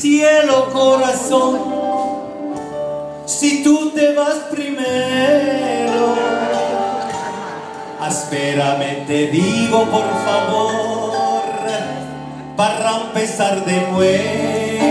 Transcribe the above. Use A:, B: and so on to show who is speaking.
A: cielo corazón, si tú te vas primero, espérame, te digo por favor, para empezar de nuevo.